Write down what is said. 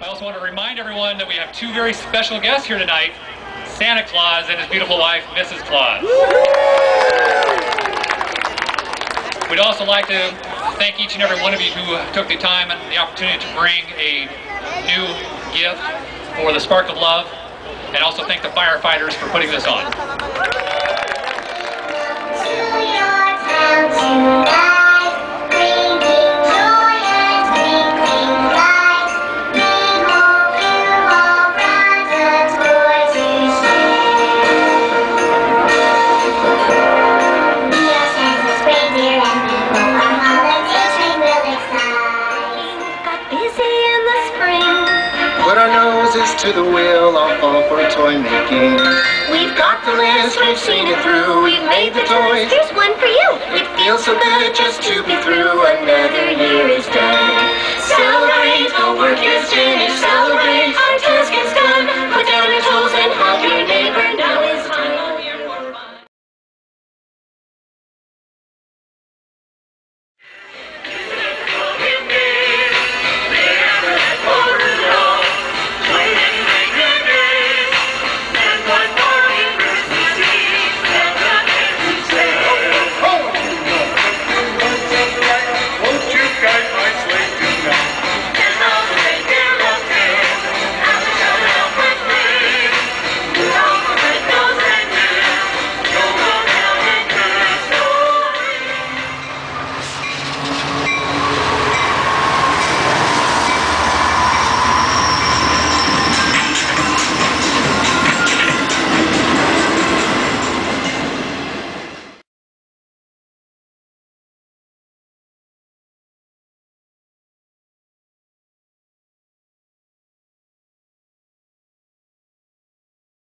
I also want to remind everyone that we have two very special guests here tonight. Santa Claus and his beautiful wife, Mrs. Claus. We'd also like to thank each and every one of you who took the time and the opportunity to bring a new gift for the Spark of Love, and also thank the firefighters for putting this on. To the wheel, I'll fall for toy making. We've got the list, we've seen it through, we've made the toys. Here's one for you. It feels so good just to be through, another year is done. Celebrate,